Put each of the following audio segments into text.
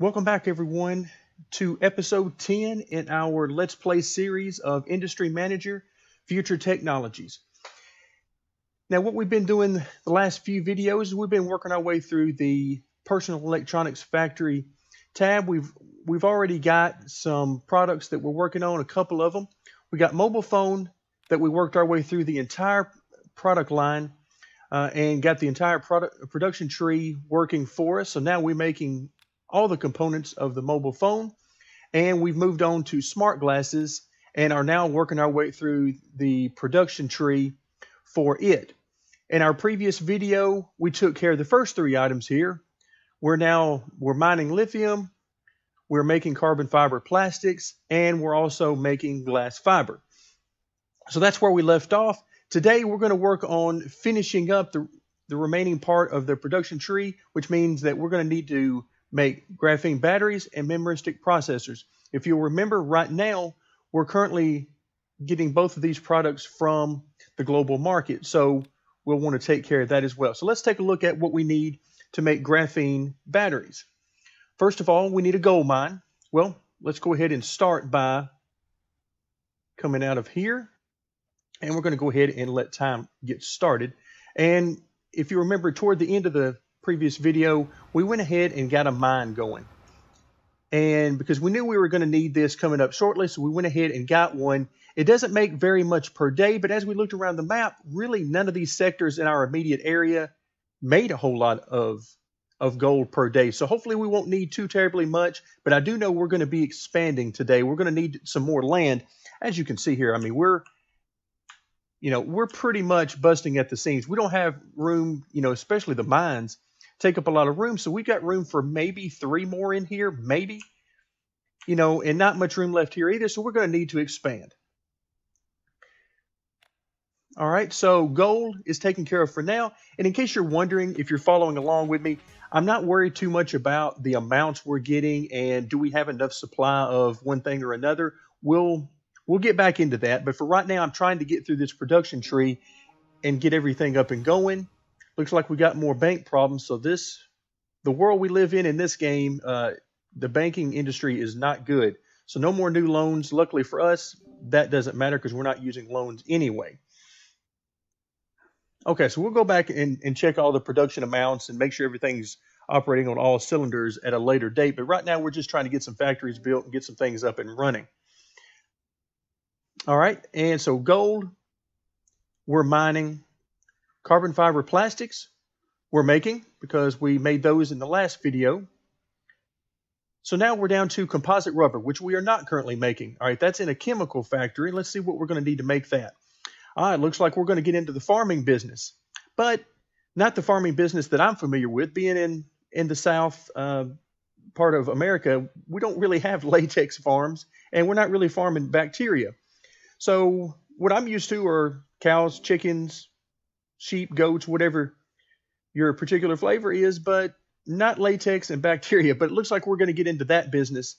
Welcome back, everyone, to episode 10 in our Let's Play series of Industry Manager Future Technologies. Now, what we've been doing the last few videos is we've been working our way through the Personal Electronics Factory tab. We've we've already got some products that we're working on, a couple of them. We got mobile phone that we worked our way through the entire product line uh, and got the entire product production tree working for us. So now we're making all the components of the mobile phone. And we've moved on to smart glasses and are now working our way through the production tree for it. In our previous video, we took care of the first three items here. We're now we're mining lithium, we're making carbon fiber plastics, and we're also making glass fiber. So that's where we left off. Today we're going to work on finishing up the, the remaining part of the production tree, which means that we're going to need to make graphene batteries and memoristic processors. If you'll remember right now, we're currently getting both of these products from the global market. So we'll want to take care of that as well. So let's take a look at what we need to make graphene batteries. First of all, we need a gold mine. Well, let's go ahead and start by coming out of here. And we're going to go ahead and let time get started. And if you remember toward the end of the previous video, we went ahead and got a mine going. And because we knew we were going to need this coming up shortly, so we went ahead and got one. It doesn't make very much per day, but as we looked around the map, really none of these sectors in our immediate area made a whole lot of of gold per day. So hopefully we won't need too terribly much, but I do know we're going to be expanding today. We're going to need some more land. As you can see here, I mean, we're you know, we're pretty much busting at the seams. We don't have room, you know, especially the mines take up a lot of room. So we've got room for maybe three more in here, maybe, you know, and not much room left here either. So we're going to need to expand. All right, so gold is taken care of for now. And in case you're wondering, if you're following along with me, I'm not worried too much about the amounts we're getting and do we have enough supply of one thing or another. We'll we'll get back into that. But for right now, I'm trying to get through this production tree and get everything up and going looks like we got more bank problems. So this, the world we live in in this game, uh, the banking industry is not good. So no more new loans. Luckily for us, that doesn't matter because we're not using loans anyway. Okay, so we'll go back and, and check all the production amounts and make sure everything's operating on all cylinders at a later date. But right now, we're just trying to get some factories built and get some things up and running. All right, and so gold, we're mining Carbon fiber plastics we're making because we made those in the last video. So now we're down to composite rubber, which we are not currently making. All right, that's in a chemical factory. Let's see what we're going to need to make that. All right, looks like we're going to get into the farming business, but not the farming business that I'm familiar with. Being in in the south uh, part of America, we don't really have latex farms, and we're not really farming bacteria. So what I'm used to are cows, chickens, sheep, goats, whatever your particular flavor is, but not latex and bacteria. But it looks like we're going to get into that business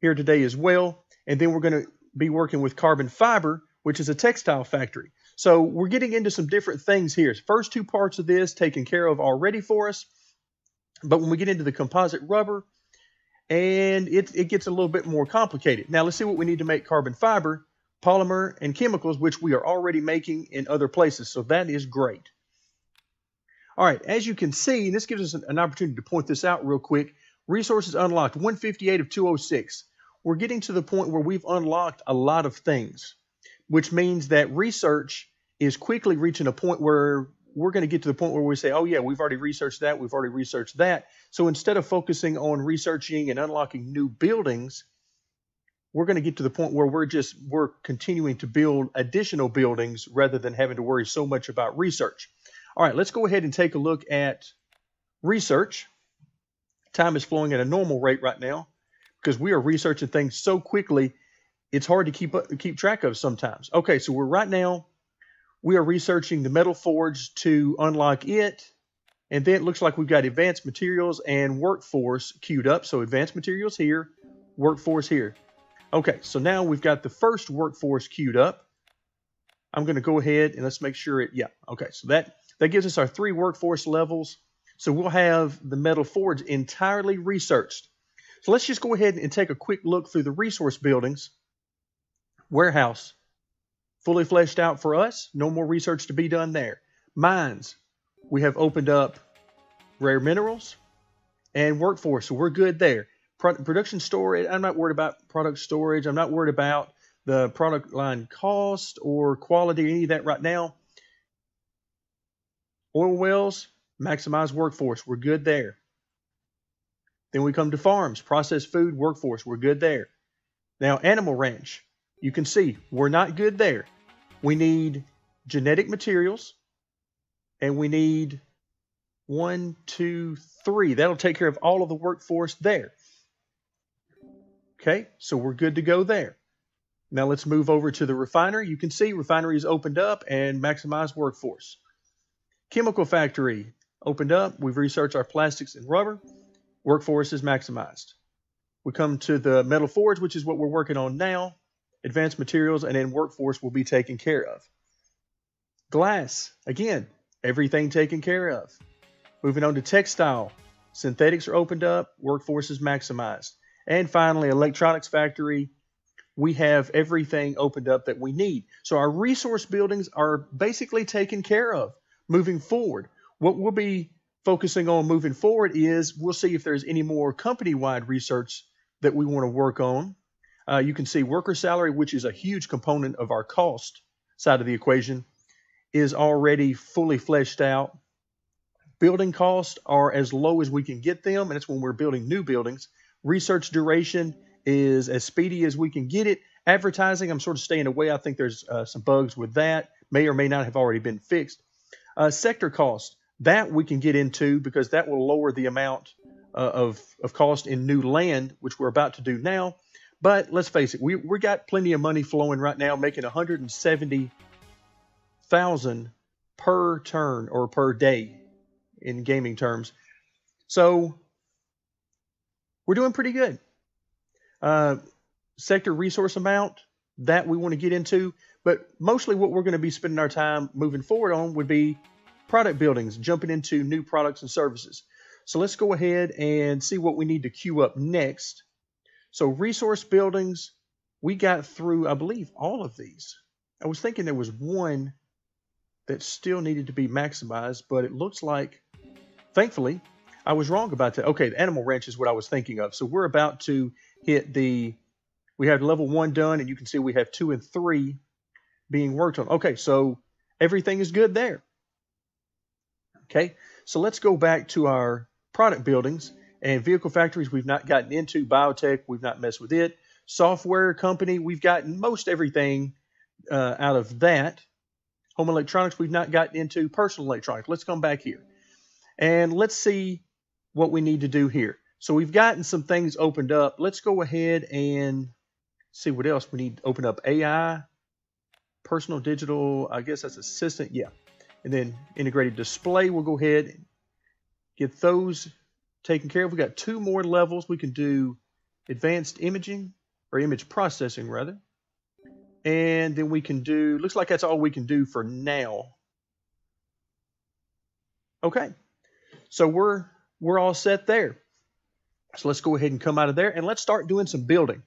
here today as well. And then we're going to be working with carbon fiber, which is a textile factory. So we're getting into some different things here. First two parts of this taken care of already for us. But when we get into the composite rubber, and it, it gets a little bit more complicated. Now let's see what we need to make carbon fiber polymer, and chemicals, which we are already making in other places. So that is great. All right, as you can see, this gives us an opportunity to point this out real quick. Resources unlocked, 158 of 206. We're getting to the point where we've unlocked a lot of things, which means that research is quickly reaching a point where we're going to get to the point where we say, oh, yeah, we've already researched that, we've already researched that. So instead of focusing on researching and unlocking new buildings, we're going to get to the point where we're just we're continuing to build additional buildings rather than having to worry so much about research. All right, let's go ahead and take a look at research. Time is flowing at a normal rate right now because we are researching things so quickly it's hard to keep up, keep track of sometimes. Okay, so we're right now we are researching the metal forge to unlock it. And then it looks like we've got advanced materials and workforce queued up. So advanced materials here, workforce here. Okay, so now we've got the first workforce queued up. I'm going to go ahead and let's make sure it, yeah, okay, so that, that gives us our three workforce levels. So we'll have the metal forge entirely researched. So let's just go ahead and take a quick look through the resource buildings. Warehouse, fully fleshed out for us. No more research to be done there. Mines, we have opened up rare minerals and workforce, so we're good there. Pro production storage, I'm not worried about product storage. I'm not worried about the product line cost or quality, any of that right now. Oil wells, maximize workforce. We're good there. Then we come to farms, processed food, workforce. We're good there. Now, animal ranch, you can see we're not good there. We need genetic materials and we need one, two, three. That'll take care of all of the workforce there. Okay, so we're good to go there. Now let's move over to the refinery. You can see refinery is opened up and maximize workforce. Chemical factory opened up. We've researched our plastics and rubber. Workforce is maximized. We come to the metal forge, which is what we're working on now. Advanced materials and then workforce will be taken care of. Glass, again, everything taken care of. Moving on to textile, synthetics are opened up, workforce is maximized. And finally, electronics factory, we have everything opened up that we need. So our resource buildings are basically taken care of moving forward. What we'll be focusing on moving forward is we'll see if there's any more company wide research that we want to work on. Uh, you can see worker salary, which is a huge component of our cost side of the equation, is already fully fleshed out. Building costs are as low as we can get them, and it's when we're building new buildings. Research duration is as speedy as we can get it. Advertising, I'm sort of staying away. I think there's uh, some bugs with that, may or may not have already been fixed. Uh, sector cost, that we can get into because that will lower the amount uh, of, of cost in new land, which we're about to do now. But let's face it, we we got plenty of money flowing right now, making 170,000 per turn or per day in gaming terms. So we're doing pretty good. Uh, sector resource amount that we want to get into, but mostly what we're going to be spending our time moving forward on would be product buildings, jumping into new products and services. So let's go ahead and see what we need to queue up next. So resource buildings, we got through, I believe, all of these. I was thinking there was one that still needed to be maximized, but it looks like, thankfully, I was wrong about that. Okay, the animal ranch is what I was thinking of. So we're about to hit the, we have level one done, and you can see we have two and three being worked on. Okay, so everything is good there. Okay, so let's go back to our product buildings and vehicle factories. We've not gotten into biotech. We've not messed with it. Software company. We've gotten most everything uh, out of that. Home electronics. We've not gotten into personal electronics. Let's come back here and let's see what we need to do here. So we've gotten some things opened up. Let's go ahead and see what else we need to open up. AI, personal digital, I guess that's assistant. Yeah and then integrated display. We'll go ahead and get those taken care of. We've got two more levels. We can do advanced imaging or image processing rather. And then we can do, looks like that's all we can do for now. Okay, so we're we're all set there. So let's go ahead and come out of there and let's start doing some building.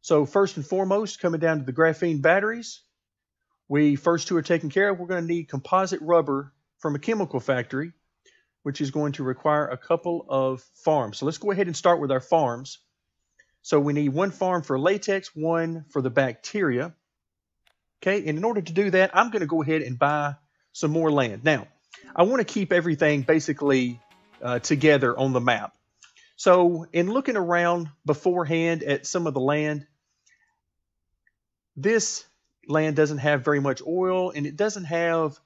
So first and foremost, coming down to the graphene batteries, we first two are taken care of. We're going to need composite rubber from a chemical factory, which is going to require a couple of farms. So let's go ahead and start with our farms. So we need one farm for latex, one for the bacteria. Okay, and in order to do that, I'm going to go ahead and buy some more land. Now, I want to keep everything basically uh, together on the map. So in looking around beforehand at some of the land, this land doesn't have very much oil and it doesn't have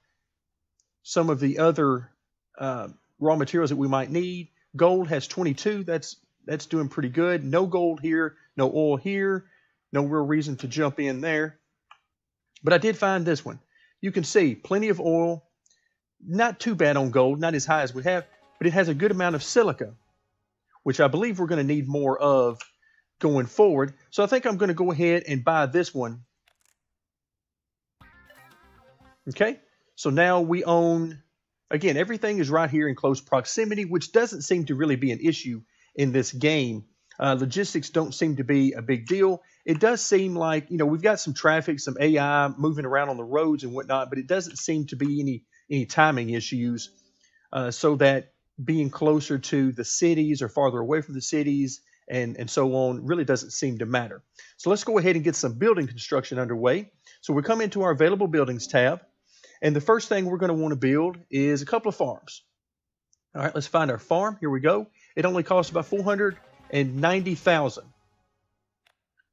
some of the other uh, raw materials that we might need. Gold has 22. That's that's doing pretty good. No gold here, no oil here. No real reason to jump in there. But I did find this one. You can see plenty of oil. Not too bad on gold, not as high as we have, but it has a good amount of silica, which I believe we're going to need more of going forward. So I think I'm going to go ahead and buy this one Okay, so now we own Again, everything is right here in close proximity, which doesn't seem to really be an issue in this game. Uh, logistics don't seem to be a big deal. It does seem like, you know, we've got some traffic, some AI moving around on the roads and whatnot, but it doesn't seem to be any any timing issues. Uh, so that being closer to the cities or farther away from the cities and, and so on really doesn't seem to matter. So let's go ahead and get some building construction underway. So we come into our available buildings tab. And the first thing we're going to want to build is a couple of farms. All right, let's find our farm. Here we go. It only costs about 490,000.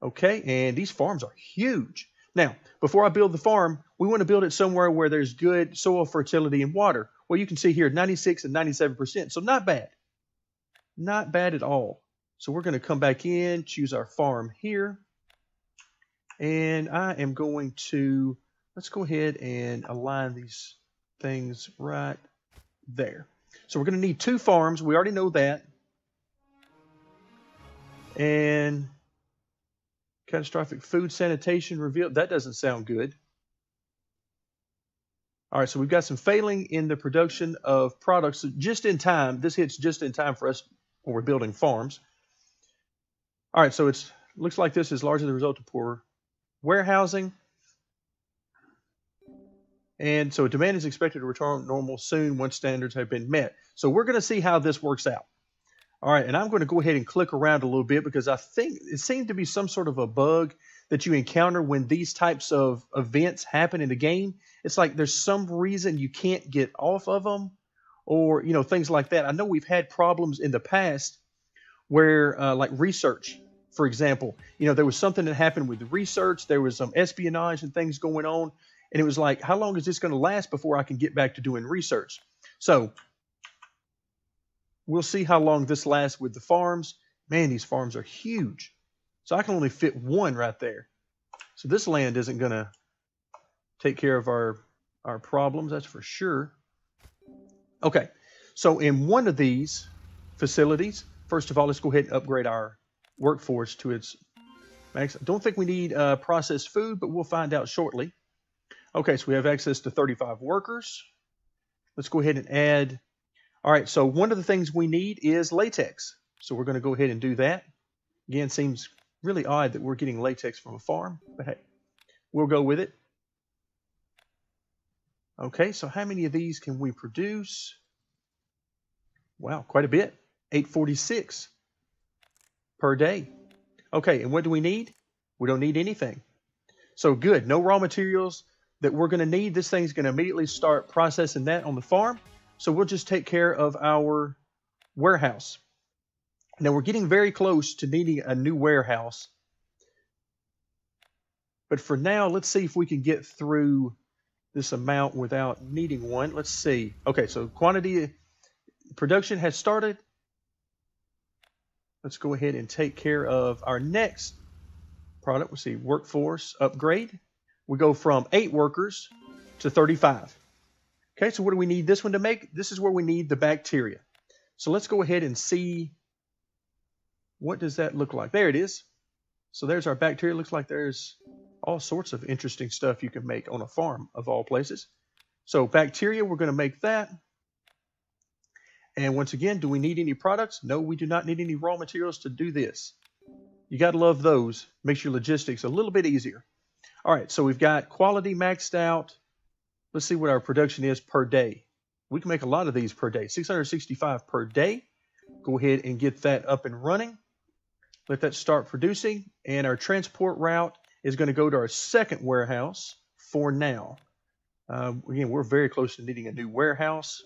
Okay, and these farms are huge. Now, before I build the farm, we want to build it somewhere where there's good soil fertility and water. Well, you can see here 96 and 97%. So not bad. Not bad at all. So we're going to come back in, choose our farm here. And I am going to, let's go ahead and align these things right there. So we're going to need two farms. We already know that. And catastrophic food sanitation revealed. That doesn't sound good. All right, so we've got some failing in the production of products just in time. This hits just in time for us when we're building farms. All right, so it looks like this is largely the result of poor warehousing. And so demand is expected to return normal soon once standards have been met. So we're going to see how this works out. All right, and I'm going to go ahead and click around a little bit because I think it seems to be some sort of a bug that you encounter when these types of events happen in the game. It's like there's some reason you can't get off of them or, you know, things like that. I know we've had problems in the past where, uh, like research, for example, you know, there was something that happened with research, there was some espionage and things going on. And it was like, how long is this going to last before I can get back to doing research? So we'll see how long this lasts with the farms. Man, these farms are huge. So I can only fit one right there. So this land isn't going to take care of our, our problems, that's for sure. Okay, so in one of these facilities, first of all, let's go ahead and upgrade our workforce to its max. I don't think we need uh, processed food, but we'll find out shortly. Okay, so we have access to 35 workers. Let's go ahead and add. All right, so one of the things we need is latex. So we're going to go ahead and do that. Again, seems really odd that we're getting latex from a farm, but hey, we'll go with it. Okay, so how many of these can we produce? Wow, quite a bit. 846 per day. Okay, and what do we need? We don't need anything. So good, no raw materials that we're going to need. This thing's going to immediately start processing that on the farm. So we'll just take care of our warehouse. Now we're getting very close to needing a new warehouse. But for now, let's see if we can get through this amount without needing one. Let's see. Okay, so quantity production has started. Let's go ahead and take care of our next product. We'll see workforce upgrade. We go from eight workers to 35. Okay, so what do we need this one to make? This is where we need the bacteria. So let's go ahead and see what does that look like? There it is. So there's our bacteria. Looks like there's all sorts of interesting stuff you can make on a farm of all places. So bacteria, we're going to make that. And once again, do we need any products? No, we do not need any raw materials to do this. You got to love those. Makes your logistics a little bit easier. All right, so we've got quality maxed out. Let's see what our production is per day. We can make a lot of these per day, 665 per day. Go ahead and get that up and running. Let that start producing. And our transport route is going to go to our second warehouse for now. Uh, again, we're very close to needing a new warehouse.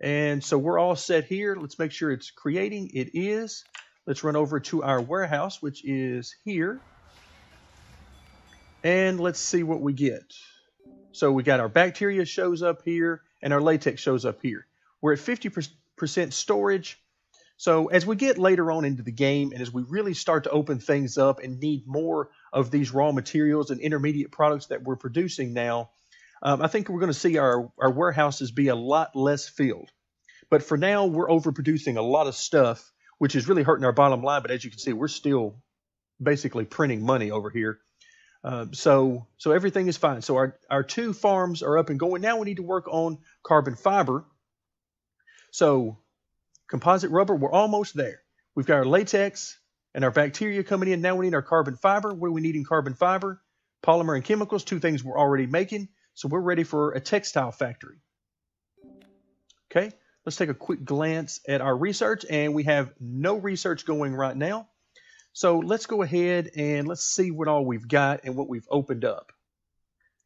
And so we're all set here. Let's make sure it's creating. It is. Let's run over to our warehouse, which is here. And let's see what we get. So we got our bacteria shows up here and our latex shows up here. We're at 50% storage. So as we get later on into the game and as we really start to open things up and need more of these raw materials and intermediate products that we're producing now, um, I think we're going to see our, our warehouses be a lot less filled. But for now, we're overproducing a lot of stuff, which is really hurting our bottom line. But as you can see, we're still basically printing money over here. Uh, so so everything is fine. So our, our two farms are up and going. Now we need to work on carbon fiber. So composite rubber, we're almost there. We've got our latex and our bacteria coming in. Now we need our carbon fiber. What do we need in carbon fiber? Polymer and chemicals, two things we're already making. So we're ready for a textile factory. Okay, let's take a quick glance at our research and we have no research going right now. So let's go ahead and let's see what all we've got and what we've opened up.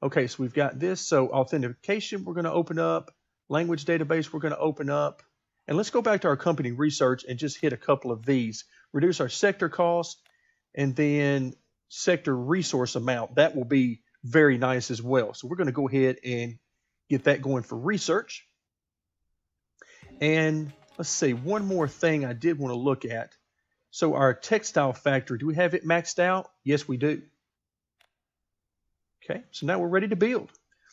Okay, so we've got this. So authentication, we're going to open up. Language database, we're going to open up. And let's go back to our company research and just hit a couple of these. Reduce our sector cost and then sector resource amount. That will be very nice as well. So we're going to go ahead and get that going for research. And let's see, one more thing I did want to look at. So our textile factory, do we have it maxed out? Yes, we do. Okay, so now we're ready to build.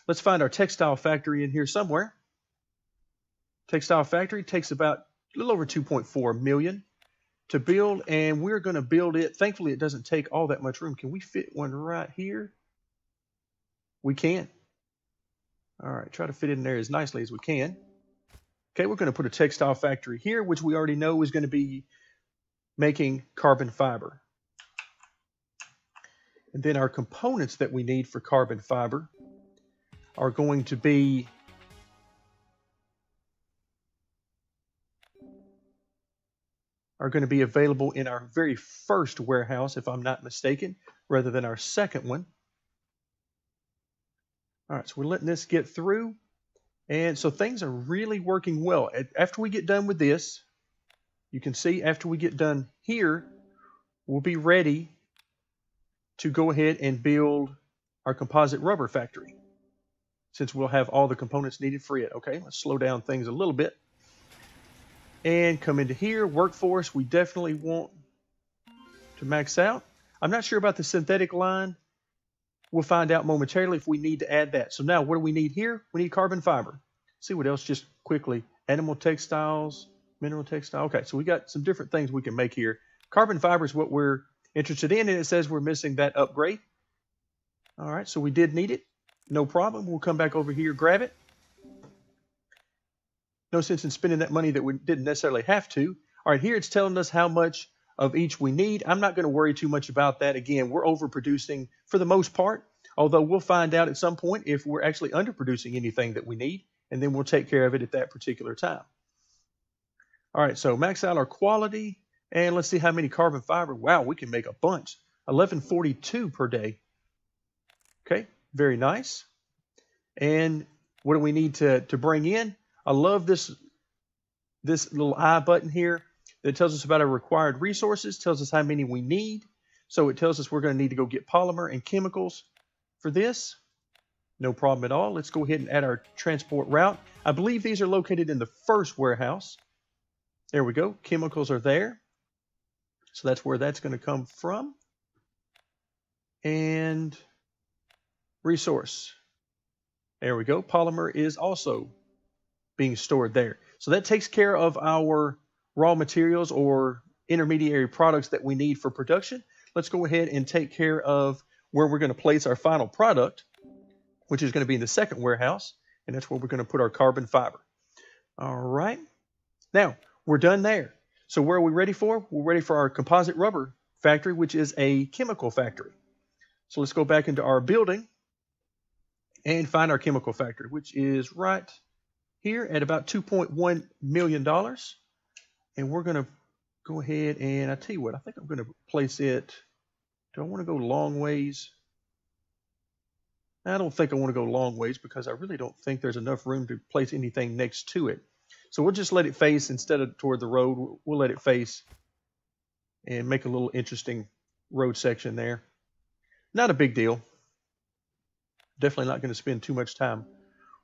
Let's find our textile factory in here somewhere. Textile factory takes about a little over 2.4 million to build, and we're going to build it. Thankfully, it doesn't take all that much room. Can we fit one right here? We can. All right, try to fit in there as nicely as we can. Okay, we're going to put a textile factory here, which we already know is going to be making carbon fiber. And then our components that we need for carbon fiber are going to be are going to be available in our very first warehouse, if I'm not mistaken, rather than our second one. All right, so we're letting this get through. And so things are really working well. After we get done with this, you can see after we get done here, we'll be ready to go ahead and build our composite rubber factory since we'll have all the components needed for it. Okay, let's slow down things a little bit and come into here. Workforce, we definitely want to max out. I'm not sure about the synthetic line. We'll find out momentarily if we need to add that. So now what do we need here? We need carbon fiber. Let's see what else just quickly. Animal textiles, mineral textile. Okay, so we got some different things we can make here. Carbon fiber is what we're interested in, and it says we're missing that upgrade. All right, so we did need it. No problem. We'll come back over here, grab it. No sense in spending that money that we didn't necessarily have to. All right, here it's telling us how much of each we need. I'm not going to worry too much about that. Again, we're overproducing for the most part, although we'll find out at some point if we're actually underproducing anything that we need, and then we'll take care of it at that particular time. All right, so max out our quality, and let's see how many carbon fiber. Wow, we can make a bunch. 1142 per day. Okay, very nice. And what do we need to, to bring in? I love this, this little I button here that tells us about our required resources, tells us how many we need. So it tells us we're going to need to go get polymer and chemicals for this. No problem at all. Let's go ahead and add our transport route. I believe these are located in the first warehouse. There we go. Chemicals are there. So that's where that's going to come from. And resource. There we go. Polymer is also being stored there. So that takes care of our raw materials or intermediary products that we need for production. Let's go ahead and take care of where we're going to place our final product, which is going to be in the second warehouse, and that's where we're going to put our carbon fiber. All right. Now, we're done there. So where are we ready for? We're ready for our composite rubber factory, which is a chemical factory. So let's go back into our building and find our chemical factory, which is right here at about $2.1 million. And we're going to go ahead and I tell you what, I think I'm going to place it. Do I want to go long ways? I don't think I want to go long ways because I really don't think there's enough room to place anything next to it. So we'll just let it face instead of toward the road. We'll let it face and make a little interesting road section there. Not a big deal. Definitely not going to spend too much time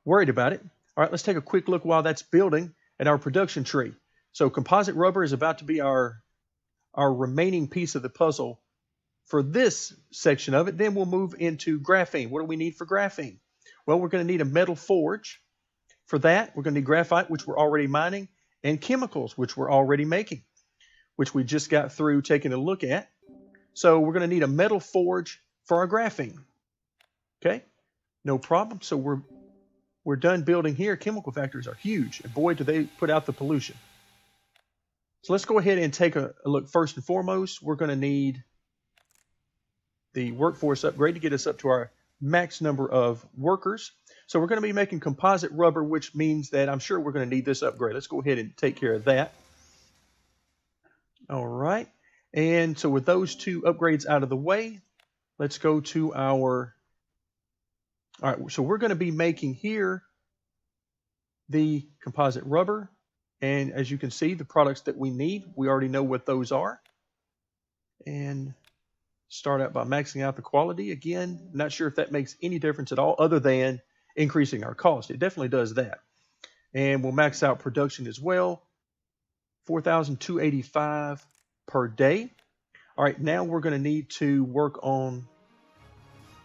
worried about it. All right, let's take a quick look while that's building at our production tree. So composite rubber is about to be our, our remaining piece of the puzzle for this section of it. Then we'll move into graphene. What do we need for graphene? Well, we're going to need a metal forge. For that, we're going to need graphite, which we're already mining, and chemicals, which we're already making, which we just got through taking a look at. So we're going to need a metal forge for our graphene. Okay, no problem. So we're we're done building here. Chemical factories are huge, and boy, do they put out the pollution. So let's go ahead and take a, a look. First and foremost, we're going to need the workforce upgrade to get us up to our max number of workers. So we're going to be making composite rubber, which means that I'm sure we're going to need this upgrade. Let's go ahead and take care of that. All right. And so with those two upgrades out of the way, let's go to our, all right, so we're going to be making here the composite rubber. And as you can see, the products that we need, we already know what those are. And start out by maxing out the quality. Again, not sure if that makes any difference at all other than increasing our cost. It definitely does that. And we'll max out production as well. 4,285 per day. All right, now we're going to need to work on,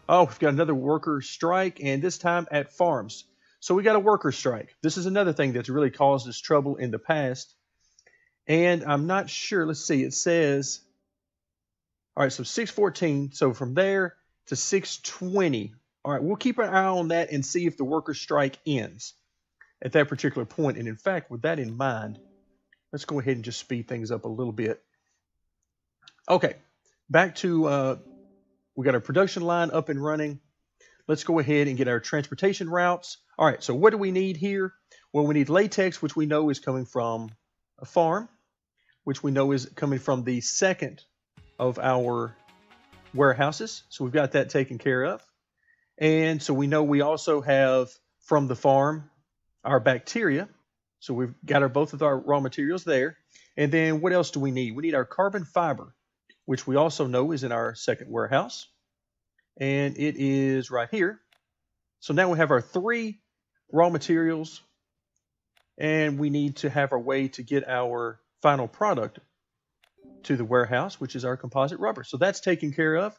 oh, we've got another worker strike, and this time at farms. So we got a worker strike. This is another thing that's really caused us trouble in the past. And I'm not sure, let's see, it says, all right, so 614, so from there to 620. All right, we'll keep an eye on that and see if the worker strike ends at that particular point. And in fact, with that in mind, let's go ahead and just speed things up a little bit. Okay, back to uh, we got our production line up and running. Let's go ahead and get our transportation routes. All right, so what do we need here? Well, we need latex, which we know is coming from a farm, which we know is coming from the second of our warehouses. So we've got that taken care of. And so we know we also have from the farm our bacteria. So we've got our both of our raw materials there. And then what else do we need? We need our carbon fiber which we also know is in our second warehouse. And it is right here. So now we have our three raw materials, and we need to have our way to get our final product to the warehouse, which is our composite rubber. So that's taken care of.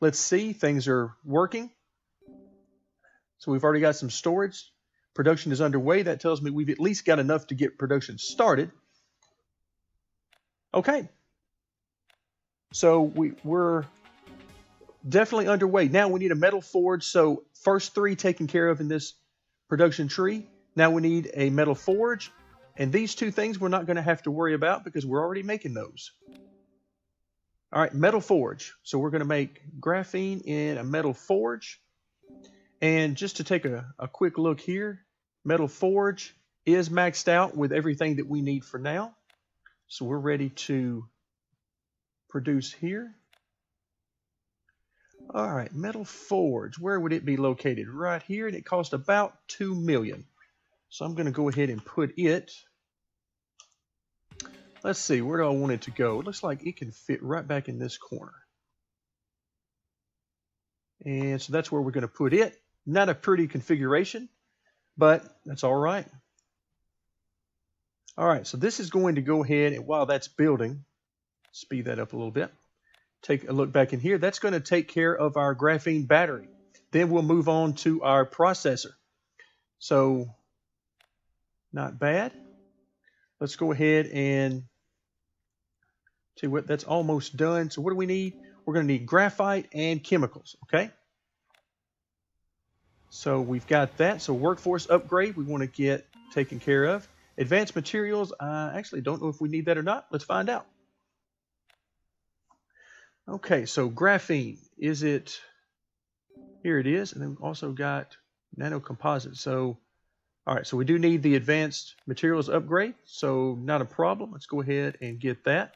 Let's see, things are working. So we've already got some storage. Production is underway. That tells me we've at least got enough to get production started. Okay, so we, we're definitely underway. Now we need a metal forge. So first three taken care of in this production tree. Now we need a metal forge. And these two things we're not going to have to worry about because we're already making those. All right, metal forge. So we're going to make graphene in a metal forge. And just to take a, a quick look here, metal forge is maxed out with everything that we need for now. So we're ready to produce here. All right, metal forge, where would it be located? Right here, and it cost about 2 million. So I'm going to go ahead and put it. Let's see, where do I want it to go? It looks like it can fit right back in this corner. And so that's where we're going to put it. Not a pretty configuration, but that's all right. All right, so this is going to go ahead, and while that's building, speed that up a little bit. Take a look back in here. That's going to take care of our graphene battery. Then we'll move on to our processor. So, not bad. Let's go ahead and see what that's almost done. So what do we need? We're going to need graphite and chemicals, okay? So we've got that. So workforce upgrade we want to get taken care of. Advanced materials, I actually don't know if we need that or not. Let's find out. Okay, so graphene, is it, here it is, and then we've also got nanocomposite. So, all right, so we do need the advanced materials upgrade, so not a problem. Let's go ahead and get that.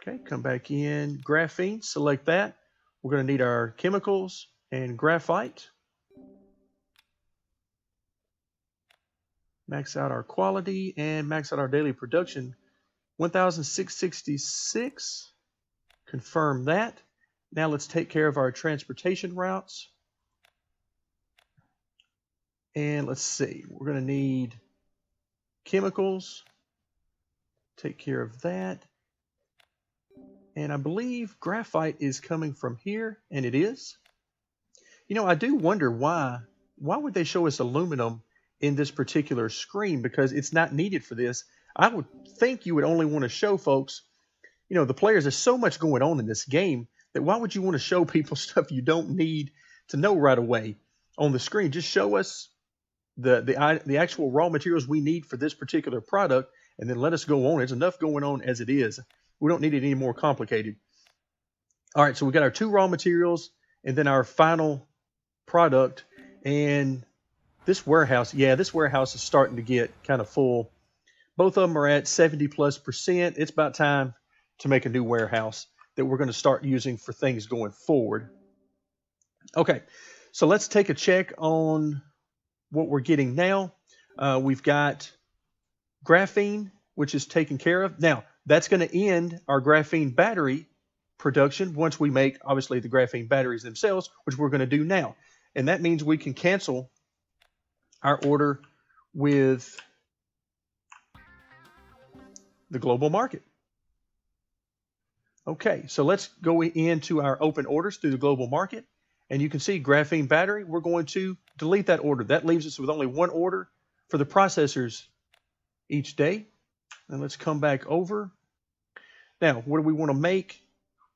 Okay, come back in, graphene, select that. We're gonna need our chemicals and graphite. Max out our quality and max out our daily production 1,666. Confirm that. Now let's take care of our transportation routes. And let's see, we're going to need chemicals. Take care of that. And I believe graphite is coming from here, and it is. You know, I do wonder why. Why would they show us aluminum in this particular screen? Because it's not needed for this. I would think you would only want to show folks, you know, the players, there's so much going on in this game that why would you want to show people stuff you don't need to know right away on the screen? Just show us the the the actual raw materials we need for this particular product, and then let us go on. It's enough going on as it is. We don't need it any more complicated. All right, so we got our two raw materials and then our final product. And this warehouse, yeah, this warehouse is starting to get kind of full. Both of them are at 70 plus percent. It's about time to make a new warehouse that we're going to start using for things going forward. Okay, so let's take a check on what we're getting now. Uh, we've got graphene, which is taken care of. Now, that's going to end our graphene battery production once we make, obviously, the graphene batteries themselves, which we're going to do now. And that means we can cancel our order with the global market. Okay, so let's go into our open orders through the global market. And you can see graphene battery, we're going to delete that order. That leaves us with only one order for the processors each day. And let's come back over. Now, what do we want to make?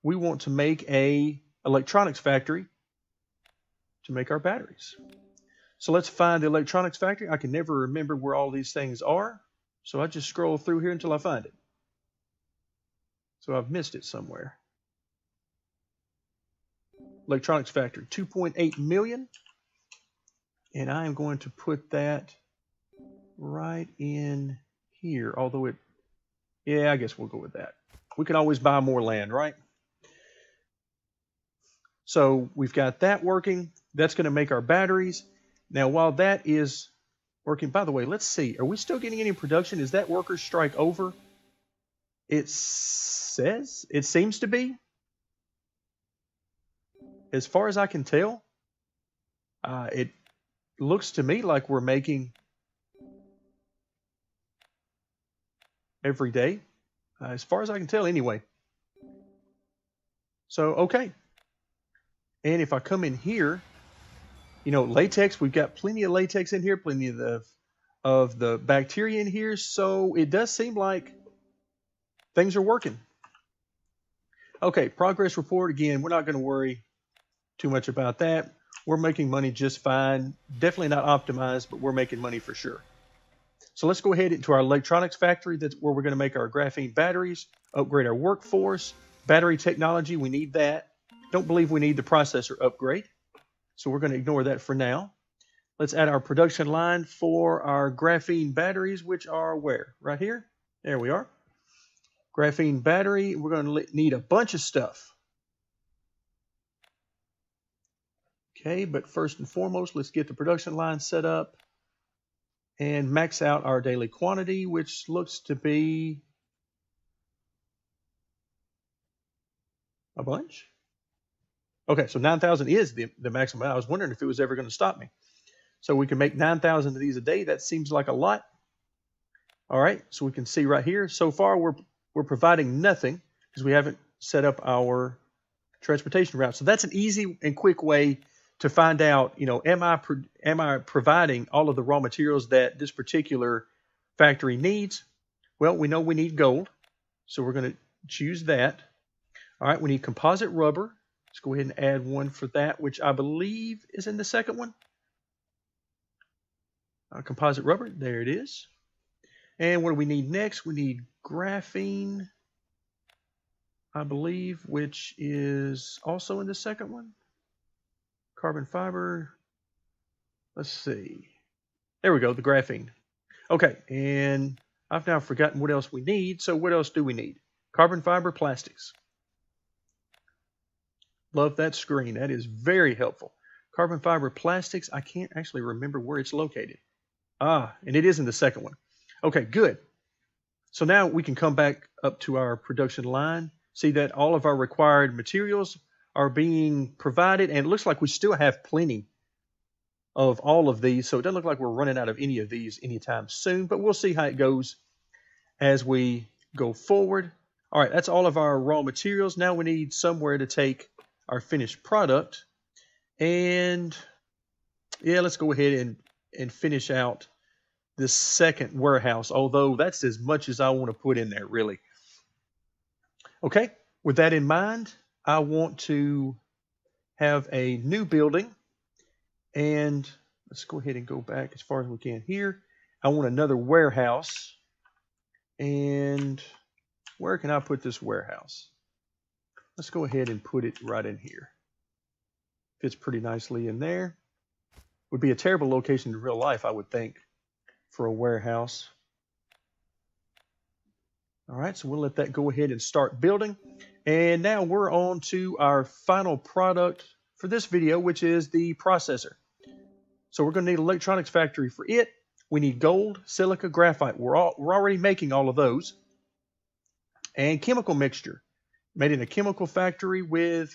We want to make a electronics factory to make our batteries. So let's find the electronics factory. I can never remember where all these things are. So I just scroll through here until I find it. So I've missed it somewhere electronics factory, 2.8 million. And I am going to put that right in here, although it, yeah, I guess we'll go with that. We can always buy more land, right? So we've got that working. That's going to make our batteries. Now, while that is working, by the way, let's see. Are we still getting any production? Is that workers' strike over? It says, it seems to be as far as I can tell, uh, it looks to me like we're making every day, uh, as far as I can tell, anyway. So, okay. And if I come in here, you know, latex, we've got plenty of latex in here, plenty of the of the bacteria in here, so it does seem like things are working. Okay, progress report again. We're not going to worry too much about that. We're making money just fine. Definitely not optimized, but we're making money for sure. So let's go ahead into our electronics factory. That's where we're going to make our graphene batteries, upgrade our workforce, battery technology. We need that. Don't believe we need the processor upgrade. So we're going to ignore that for now. Let's add our production line for our graphene batteries, which are where? Right here? There we are. Graphene battery. We're going to need a bunch of stuff. Okay, but first and foremost, let's get the production line set up and max out our daily quantity, which looks to be a bunch. Okay, so 9,000 is the, the maximum. I was wondering if it was ever going to stop me. So we can make 9,000 of these a day. That seems like a lot. All right, so we can see right here. So far, we're, we're providing nothing because we haven't set up our transportation route. So that's an easy and quick way to find out, you know, am I am I providing all of the raw materials that this particular factory needs? Well, we know we need gold, so we're going to choose that. All right, we need composite rubber. Let's go ahead and add one for that, which I believe is in the second one. Uh, composite rubber, there it is. And what do we need next? We need graphene, I believe, which is also in the second one carbon fiber. Let's see. There we go, the graphene. Okay, and I've now forgotten what else we need. So what else do we need? Carbon fiber plastics. Love that screen. That is very helpful. Carbon fiber plastics. I can't actually remember where it's located. Ah, and it is in the second one. Okay, good. So now we can come back up to our production line, see that all of our required materials are being provided, and it looks like we still have plenty of all of these. So it doesn't look like we're running out of any of these anytime soon, but we'll see how it goes as we go forward. All right, that's all of our raw materials. Now we need somewhere to take our finished product. And yeah, let's go ahead and, and finish out this second warehouse, although that's as much as I want to put in there, really. Okay, with that in mind, I want to have a new building and let's go ahead and go back as far as we can here. I want another warehouse and where can I put this warehouse? Let's go ahead and put it right in here. Fits pretty nicely in there. Would be a terrible location in real life, I would think, for a warehouse. All right, so we'll let that go ahead and start building. And now we're on to our final product for this video, which is the processor. So we're going to need electronics factory for it. We need gold, silica, graphite. We're, all, we're already making all of those. And chemical mixture. Made in a chemical factory with,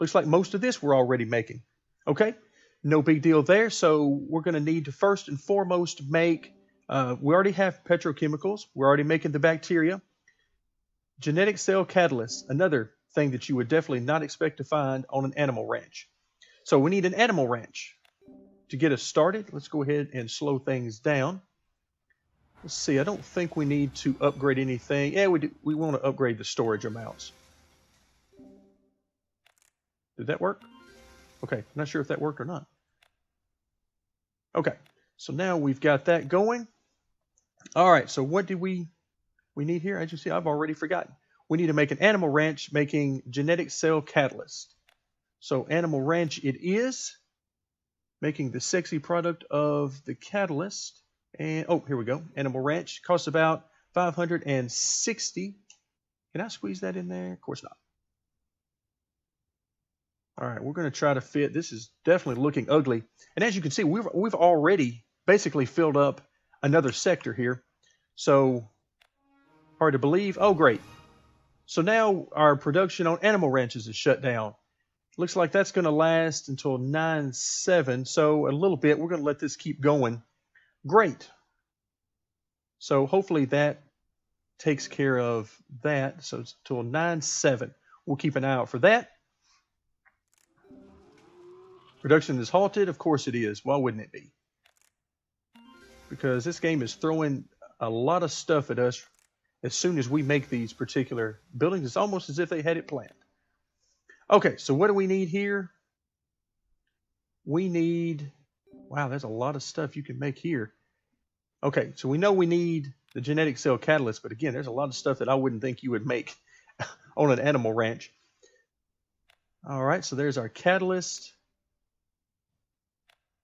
looks like most of this we're already making. Okay, no big deal there. So we're going to need to first and foremost make, uh, we already have petrochemicals. We're already making the bacteria. Genetic cell catalyst, another thing that you would definitely not expect to find on an animal ranch. So we need an animal ranch. To get us started, let's go ahead and slow things down. Let's see, I don't think we need to upgrade anything. Yeah, we, do, we want to upgrade the storage amounts. Did that work? Okay, I'm not sure if that worked or not. Okay, so now we've got that going. All right, so what do we we need here? As you see, I've already forgotten. We need to make an animal ranch making genetic cell catalyst. So animal ranch it is, making the sexy product of the catalyst. And oh, here we go. Animal ranch costs about 560. Can I squeeze that in there? Of course not. All right, we're going to try to fit. This is definitely looking ugly. And as you can see, we've, we've already basically filled up another sector here. So hard to believe. Oh, great. So now our production on animal ranches is shut down. Looks like that's going to last until 9-7. So a little bit. We're going to let this keep going. Great. So hopefully that takes care of that. So it's until 9-7. We'll keep an eye out for that. Production is halted? Of course it is. Why wouldn't it be? Because this game is throwing a lot of stuff at us as soon as we make these particular buildings. It's almost as if they had it planned. Okay, so what do we need here? We need, wow, there's a lot of stuff you can make here. Okay, so we know we need the genetic cell catalyst, but again, there's a lot of stuff that I wouldn't think you would make on an animal ranch. All right, so there's our catalyst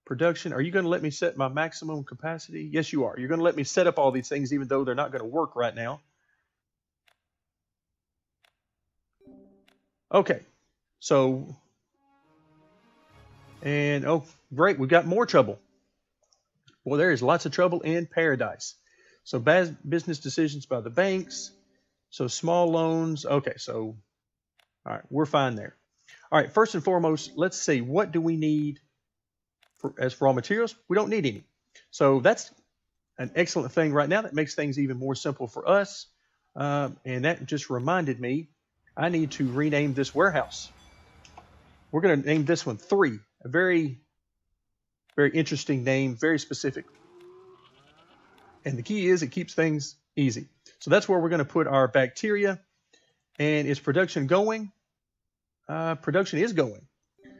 production. Are you going to let me set my maximum capacity? Yes, you are. You're going to let me set up all these things even though they're not going to work right now. Okay, so, and oh, great, we've got more trouble. Well, there is lots of trouble in paradise. So bad business decisions by the banks. So small loans. Okay, so all right, we're fine there. All right, first and foremost, let's see what do we need for, as raw materials, we don't need any. So that's an excellent thing right now that makes things even more simple for us. Um, and that just reminded me, I need to rename this warehouse. We're going to name this one three, a very, very interesting name, very specific. And the key is it keeps things easy. So that's where we're going to put our bacteria. And is production going? Uh, production is going.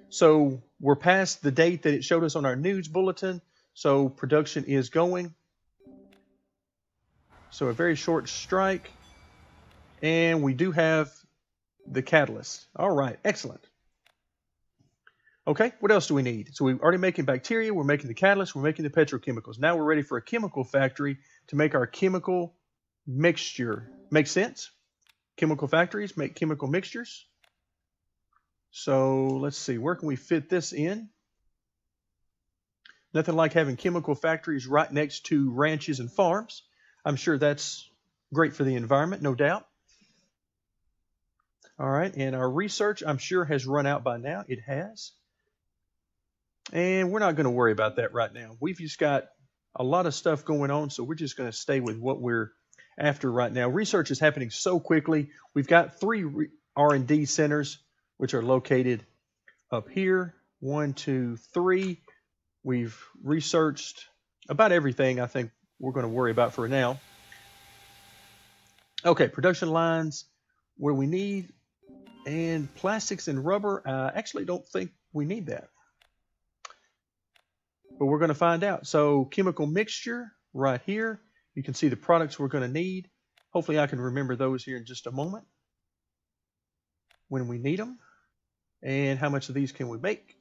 So we're past the date that it showed us on our news bulletin. So production is going. So a very short strike. And we do have the catalyst. All right, excellent. Okay, what else do we need? So we're already making bacteria, we're making the catalyst, we're making the petrochemicals. Now we're ready for a chemical factory to make our chemical mixture. Make sense? Chemical factories make chemical mixtures. So let's see, where can we fit this in? Nothing like having chemical factories right next to ranches and farms. I'm sure that's great for the environment, no doubt. All right, and our research, I'm sure, has run out by now. It has. And we're not going to worry about that right now. We've just got a lot of stuff going on, so we're just going to stay with what we're after right now. Research is happening so quickly. We've got three R&D centers which are located up here. One, two, three. We've researched about everything I think we're going to worry about for now. Okay, production lines where we need And plastics and rubber, I actually don't think we need that. But we're going to find out. So chemical mixture right here. You can see the products we're going to need. Hopefully I can remember those here in just a moment when we need them. And how much of these can we make?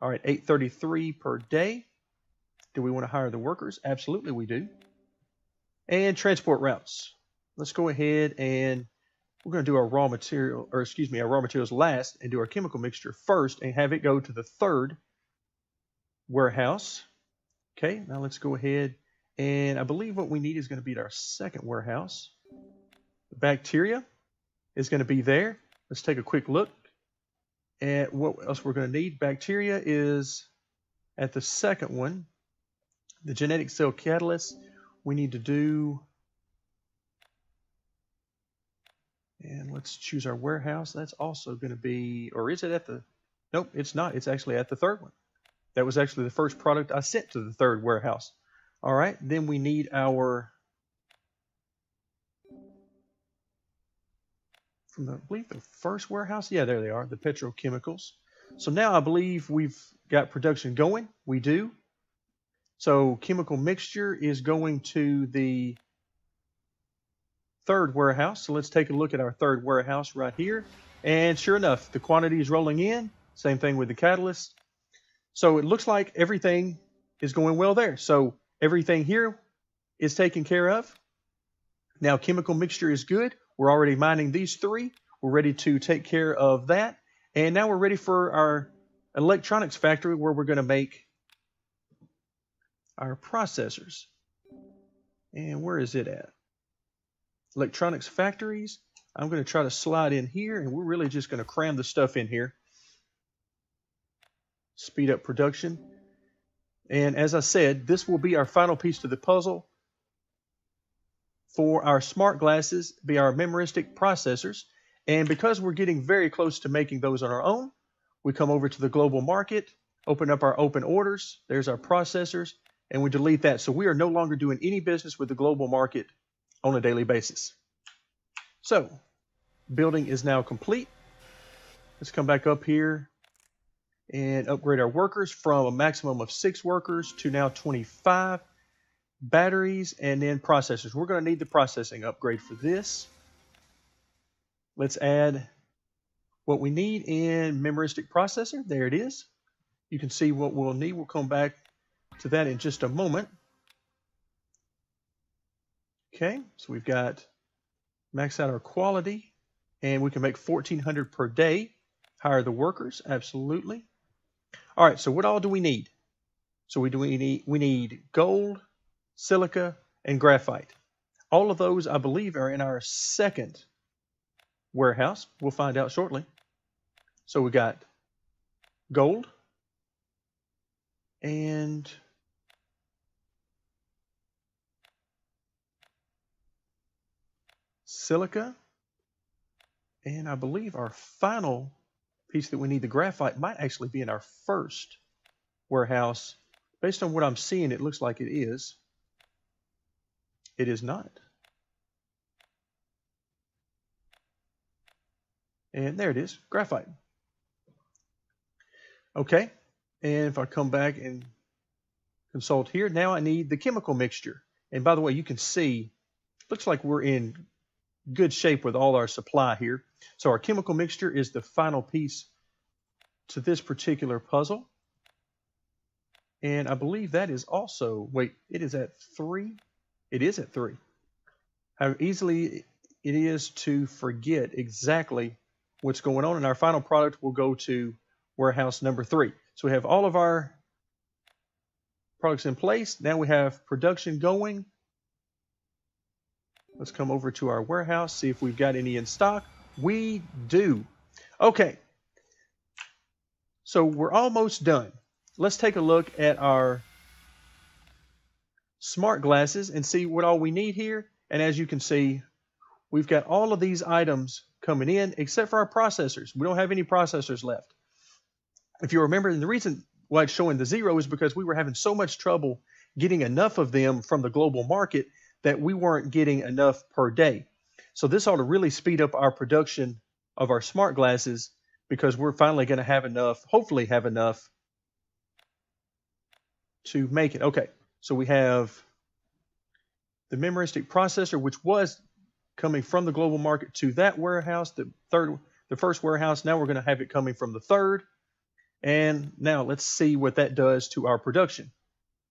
All right, 833 per day. Do we want to hire the workers? Absolutely we do. And transport routes. Let's go ahead and we're going to do our raw material, or excuse me, our raw materials last and do our chemical mixture first and have it go to the third warehouse. Okay, now let's go ahead and I believe what we need is going to be our second warehouse. The bacteria is going to be there. Let's take a quick look at what else we're going to need. Bacteria is at the second one. The genetic cell catalyst, we need to do, and let's choose our warehouse. That's also going to be, or is it at the, nope, it's not. It's actually at the third one. That was actually the first product I sent to the third warehouse. All right, then we need our, from the, I believe the first warehouse. Yeah, there they are, the petrochemicals. So now I believe we've got production going. We do. So chemical mixture is going to the third warehouse. So let's take a look at our third warehouse right here. And sure enough, the quantity is rolling in. Same thing with the catalyst. So it looks like everything is going well there. So everything here is taken care of. Now chemical mixture is good. We're already mining these three. We're ready to take care of that. And now we're ready for our electronics factory where we're going to make our processors. And where is it at? Electronics factories. I'm going to try to slide in here and we're really just going to cram the stuff in here. Speed up production. And as I said, this will be our final piece to the puzzle for our smart glasses, be our memoristic processors. And because we're getting very close to making those on our own, we come over to the global market, open up our open orders. There's our processors and we delete that. So we are no longer doing any business with the global market on a daily basis. So building is now complete. Let's come back up here and upgrade our workers from a maximum of six workers to now 25 batteries and then processors. We're going to need the processing upgrade for this. Let's add what we need in memoristic processor. There it is. You can see what we'll need. We'll come back to that in just a moment. Okay, so we've got max out our quality and we can make 1400 per day. Hire the workers, absolutely. All right, so what all do we need? So we do we need we need gold, silica, and graphite. All of those, I believe, are in our second warehouse. We'll find out shortly. So we got gold and silica. And I believe our final piece that we need, the graphite, might actually be in our first warehouse. Based on what I'm seeing, it looks like it is. It is not. And there it is, graphite. Okay, and if I come back and consult here, now I need the chemical mixture. And by the way, you can see, looks like we're in good shape with all our supply here. So our chemical mixture is the final piece to this particular puzzle. And I believe that is also, wait, it is at three? It is at three. How easily it is to forget exactly what's going on. And our final product will go to warehouse number three. So we have all of our products in place. Now we have production going. Let's come over to our warehouse, see if we've got any in stock. We do. Okay. So we're almost done. Let's take a look at our smart glasses and see what all we need here. And as you can see, we've got all of these items coming in except for our processors. We don't have any processors left. If you remember, and the reason why it's showing the zero is because we were having so much trouble getting enough of them from the global market that we weren't getting enough per day. So this ought to really speed up our production of our smart glasses because we're finally going to have enough, hopefully have enough to make it. Okay, so we have the memoristic processor, which was coming from the global market to that warehouse, the third, the first warehouse. Now we're going to have it coming from the third. And now let's see what that does to our production.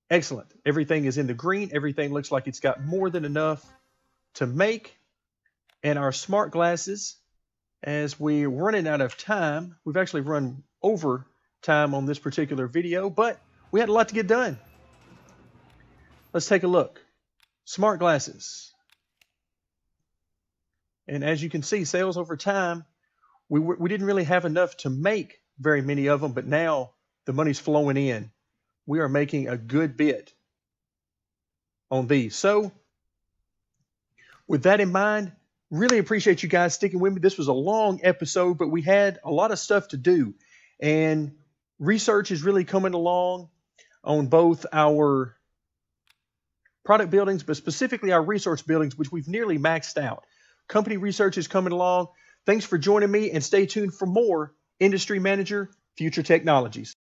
Excellent. Everything is in the green. Everything looks like it's got more than enough to make. And our smart glasses, as we're running out of time, we've actually run over time on this particular video, but we had a lot to get done. Let's take a look. Smart glasses. And as you can see, sales over time, we, we didn't really have enough to make very many of them, but now the money's flowing in. We are making a good bit on these. So, with that in mind, really appreciate you guys sticking with me. This was a long episode, but we had a lot of stuff to do. And research is really coming along on both our product buildings, but specifically our resource buildings, which we've nearly maxed out. Company research is coming along. Thanks for joining me and stay tuned for more Industry Manager Future Technologies.